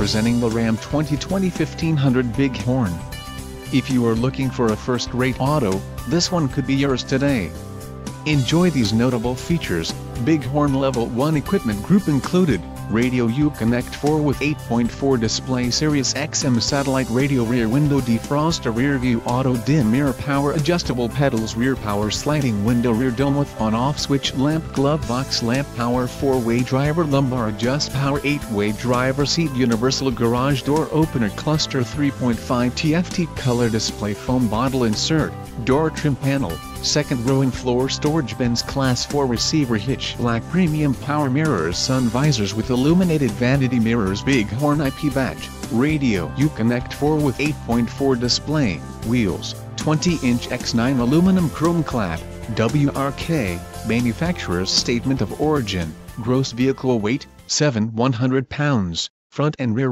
presenting the Ram 2020 1500 Bighorn. If you are looking for a first-rate auto, this one could be yours today. Enjoy these notable features, Bighorn Level 1 equipment group included, Radio Uconnect 4 with 8.4 display Sirius XM satellite radio rear window defroster rear view auto dim mirror power adjustable pedals rear power sliding window rear dome with on-off switch lamp glove box lamp power 4-way driver lumbar adjust power 8-way driver seat universal garage door opener cluster 3.5 TFT color display foam bottle insert, door trim panel, second row and floor storage bins class 4 receiver hitch black premium power mirrors sun visors with illuminated vanity mirrors bighorn IP badge, radio Uconnect 4 with 8.4 display, wheels, 20-inch X9 aluminum chrome clad, WRK, manufacturer's statement of origin, gross vehicle weight, 7 100 pounds, front and rear